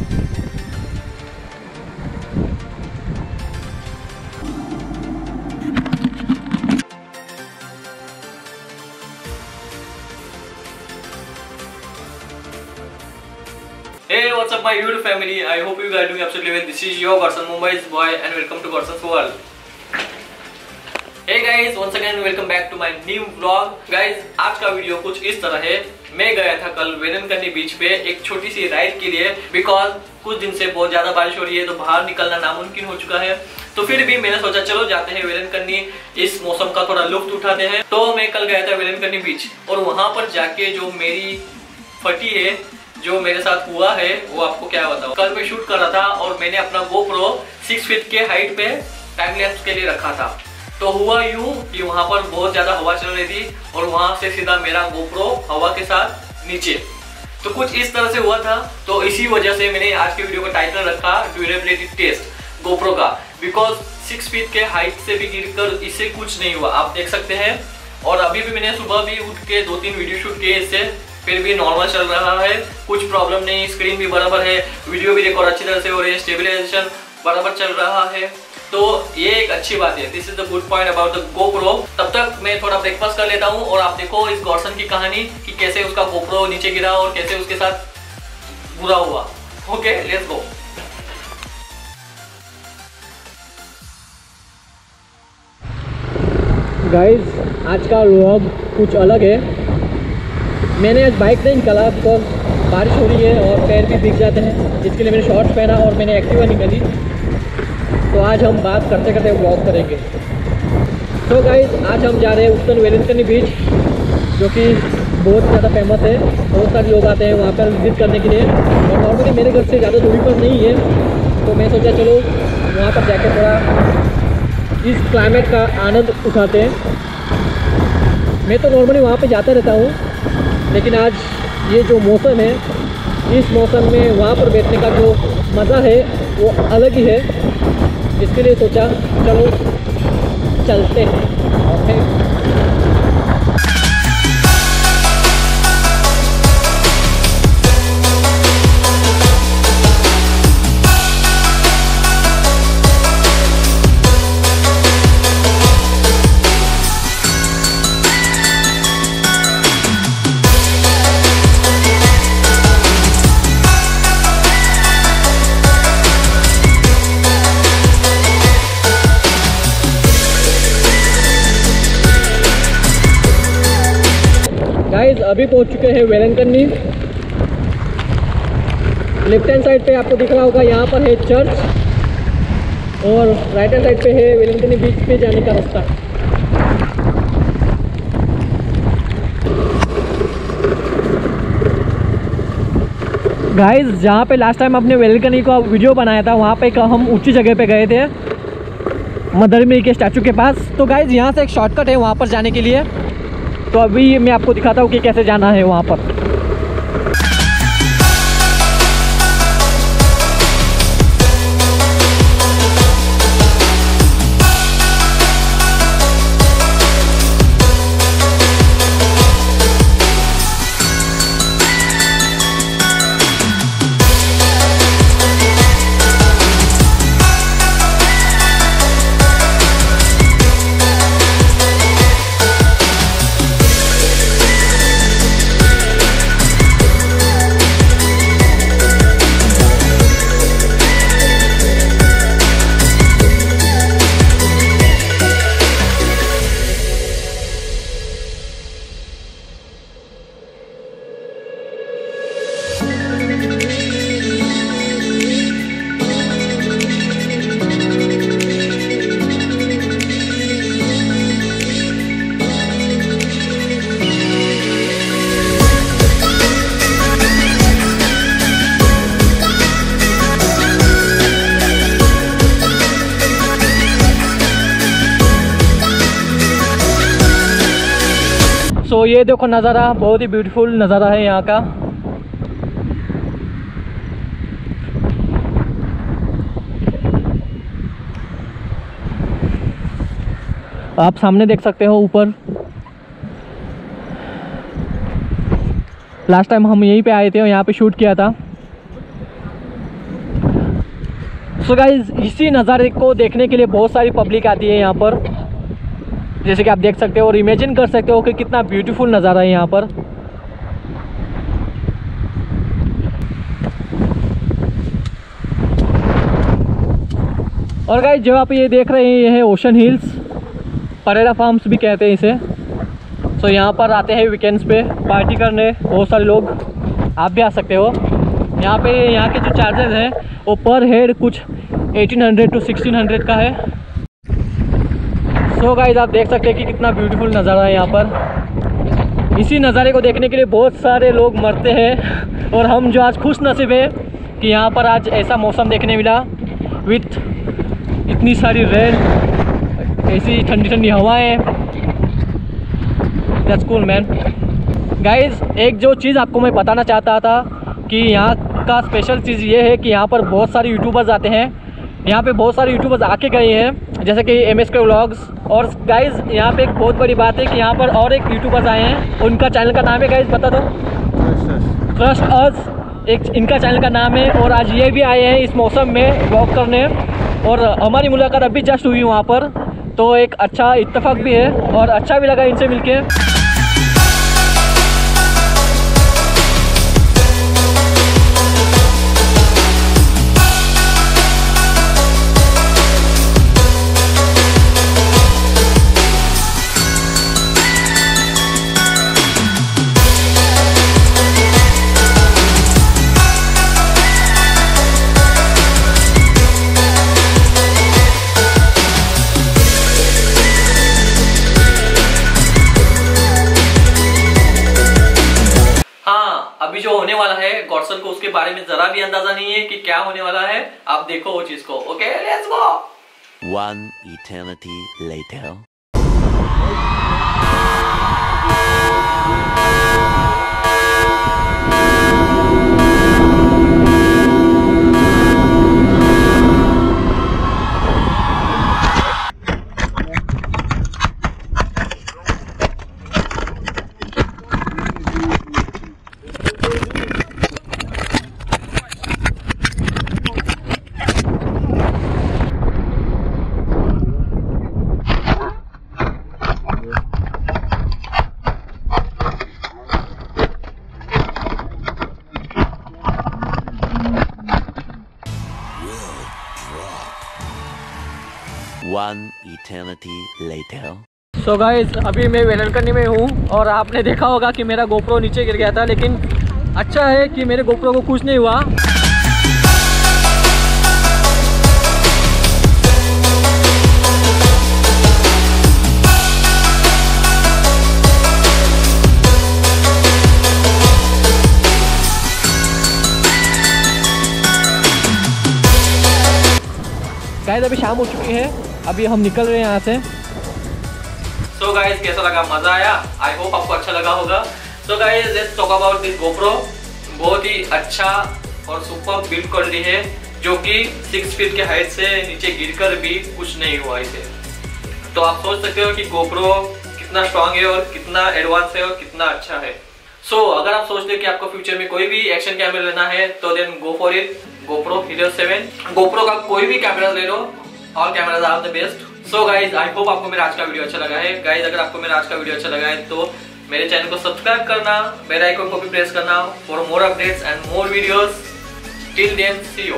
Hey, what's up my YouTube family? I hope you guys are doing absolutely well. This is your Garson, Mumbai's boy and welcome to Garson's World. Hey guys, once again welcome back to my new vlog. Guys, आज का video कुछ इस तरह है मैं गया था कल वेलनकनी बीच पे एक छोटी सी राइड के लिए बिकॉज़ कुछ दिन से बहुत ज़्यादा बारिश हो रही है तो बाहर निकलना नामुमकिन हो चुका है। तो फिर भी मैंने सोचा, चलो जाते हैं वेलनकन्नी इस मौसम का थोड़ा लुफ्त उठाते हैं। तो मैं कल गया था वेलनकन्नी बीच, और वहाँ पर जाके जो मेरी फटी है, जो मेरे साथ हुआ है, वो आपको क्या बताऊँ? कल मैं शूट कर रहा था, और मैंने अपना गोप्रो सिक्स फीट के हाइट पे टाइम लैप्स के लिए रखा था। तो हुआ यूँ कि वहाँ पर बहुत ज़्यादा हवा चल रही थी और वहाँ से सीधा मेरा गोप्रो हवा के साथ नीचे। तो कुछ इस तरह से हुआ था। तो इसी वजह से मैंने आज के वीडियो का टाइटल रखा ड्यूरेबिलिटी टेस्ट गोप्रो का। बिकॉज़ सिक्स फीट के हाइट से भी गिरकर इससे कुछ नहीं हुआ। आप देख सकते हैं। और अभी भी मैंने सुबह भी उठ के दो तीन वीडियो शूट किए इससे। फिर भी नॉर्मल चल रहा है। कुछ प्रॉब्लम नहीं। स्क्रीन भी बराबर है। वीडियो भी रिकॉर्ड अच्छी तरह से हो रही है। स्टेबिलाईजेशन बराबर चल रहा है। तो ये एक अच्छी बात है। This is the good point about the GoPro तब तक मैं थोड़ा ब्रेकफास्ट कर लेता हूँ और आप देखो इस गौरसन की कहानी कि कैसे उसका गोप्रो नीचे गिरा और कैसे उसके साथ बुरा हुआ। ओके लेट्स गो गाइस आज का व्लॉग कुछ अलग है। मैंने आज बाइक नहीं निकाला बिकॉज़ बारिश हो रही है और पैर भी भीग जाते हैं, जिसके लिए मैंने शॉर्ट्स पहना और मैंने एक्टिवा निकाली। तो आज हम बात करते करते व्लॉग करेंगे। तो गाइज़ आज हम जा रहे हैं उत्तर वेलिंगटन बीच जो कि बहुत ज़्यादा फ़ेमस है। बहुत सारे लोग आते हैं वहाँ पर विज़िट करने के लिए। और नॉर्मली मेरे घर से ज़्यादा दूरी पर नहीं है। तो मैं सोचा चलो वहाँ पर जाकर थोड़ा इस क्लाइमेट का आनंद उठाते हैं। मैं तो नॉर्मली वहाँ पे जाता रहता हूँ, लेकिन आज ये जो मौसम है, इस मौसम में वहाँ पर बैठने का जो मज़ा है, वो अलग ही है। इसके लिए सोचा चलो चलते हैं। गाइस अभी पहुँच चुके हैं वेलंकन्नी। लेफ़्ट हैंड साइड पे आपको दिख रहा होगा, यहाँ पर है चर्च और राइट हैंड साइड पे है वेलंकन्नी बीच पे जाने का रास्ता। गाइस जहाँ पे लास्ट टाइम अपने वेलकनी का वीडियो बनाया था, वहाँ पे हम ऊँची जगह पे गए थे, मदर मिल के स्टैचू के पास। तो गाइज़ यहाँ से एक शॉर्टकट है वहाँ पर जाने के लिए। तो अभी मैं आपको दिखाता हूँ कि कैसे जाना है वहाँ पर। सो ये देखो नज़ारा, बहुत ही ब्यूटीफुल नज़ारा है यहाँ का। आप सामने देख सकते हो ऊपर। लास्ट टाइम हम यहीं पे आए थे और यहाँ पे शूट किया था। सो so गाइज़ इसी नज़ारे को देखने के लिए बहुत सारी पब्लिक आती है यहाँ पर। जैसे कि आप देख सकते हो और इमेजिन कर सकते हो कि कितना ब्यूटीफुल नज़ारा है यहाँ पर। और गाइज़ जो आप ये देख रहे हैं ये है ओशन हिल्स परेरा फार्म्स भी कहते हैं इसे। सो so, यहाँ पर आते हैं वीकेंड्स पे पार्टी करने बहुत सारे लोग आप भी आ सकते हो। यहाँ पे यहाँ के जो चार्जेस हैं वो पर हेड कुछ 1800 टू 1600 का है। सो गाइज़ आप देख सकते हैं कि कितना ब्यूटीफुल नज़ारा है यहाँ पर। इसी नज़ारे को देखने के लिए बहुत सारे लोग मरते हैं और हम जो आज खुश नसीब है कि यहाँ पर आज ऐसा मौसम देखने मिला विथ इतनी सारी रेन ऐसी ठंडी ठंडी हवाएँ। दैट्स कूल मैन गाइस एक जो चीज़ आपको मैं बताना चाहता था कि यहाँ का स्पेशल चीज़ ये है कि यहाँ पर बहुत सारे यूट्यूबर्स आते हैं। यहाँ पे बहुत सारे यूट्यूबर्स आके गए हैं, जैसे कि एम एस के व्लॉग्स और गाइज़ यहाँ पे एक बहुत बड़ी बात है कि यहाँ पर और एक यूट्यूबर्स आए हैं। उनका चैनल का नाम है गाइज़ बता दो। ट्रस्ट अस एक इनका चैनल का नाम है और आज ये भी आए हैं इस मौसम में वॉक करने। और हमारी मुलाकात अभी जस्ट हुई वहाँ पर तो एक अच्छा इत्तेफाक भी है और अच्छा भी लगा इनसे मिलके। गॉडसन को उसके बारे में जरा भी अंदाज़ा नहीं है कि क्या होने वाला है। आप देखो वो चीज़ को okay let's go One eternity later. One eternity later. So guys, अभी मैं वेलनकनी में हूँ और आपने देखा होगा कि मेरा गोप्रो नीचे गिर गया था लेकिन अच्छा है कि मेरे गोप्रो को कुछ नहीं हुआ गाइस अभी शाम हो चुकी है। अभी हम निकल रहे हैं यहाँ से। सो गाइस कैसा लगा? मज़ा आया? आई होप आपको अच्छा लगा होगा। So guys let's talk about this GoPro बहुत ही अच्छा और सुपर बिल्ड क्वालिटी है, जो कि सिक्स फीट के हाइट से नीचे गिरकर भी कुछ नहीं हुआ इसे। तो आप सोच सकते हो कि गोप्रो कितना स्ट्रांग है और कितना एडवांस है और कितना अच्छा है। सो so, अगर आप सोचते हो कि आपको फ्यूचर में कोई भी एक्शन कैमरा लेना है तो then go for it GoPro hero seven GoPro का कोई भी कैमरा ले लो. All cameras are the best so guys I hope आपको मेरा आज का वीडियो अच्छा लगा है. गाइज़ अगर आपको मेरा आज का वीडियो अच्छा लगा है तो मेरे चैनल को सब्सक्राइब करना. बेल आइकन को भी प्रेस करना for more updates and more videos till then see you